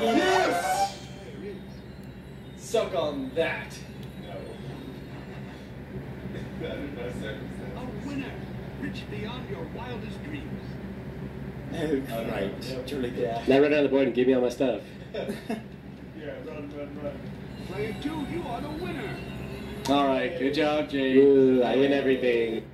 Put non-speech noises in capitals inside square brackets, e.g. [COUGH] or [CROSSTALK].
Yes! Suck on that. A winner, rich beyond your wildest dreams. Oh, right. Truly yeah. Now run down the board and give me all my stuff. [LAUGHS] Yeah, run, run, run. Player two, you are the winner. All right, good job, Jay. Ooh, I win everything.